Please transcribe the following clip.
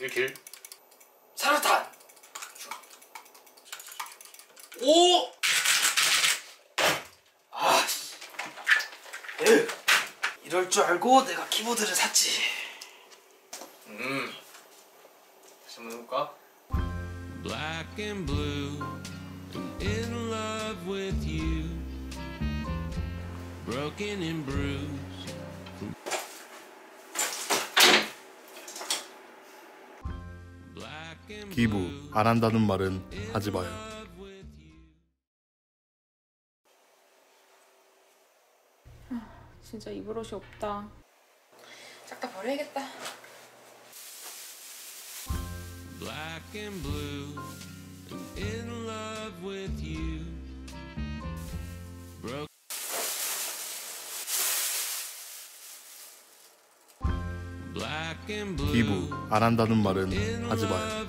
1킬 사르탄 오! 아, 씨. 에휴, 이럴 줄 알고 내가 키보드를 샀지. 음 다시 한번 해볼까? black and blue, and in love with you, broken and bruised. 기부 blue, 안 한다는 말은 하지 마요. love with you. 진짜 입을 옷이 없다. 싹 다 버려야겠다. Black and blue, and in love 2부 안 한다는 말은 하지 마요.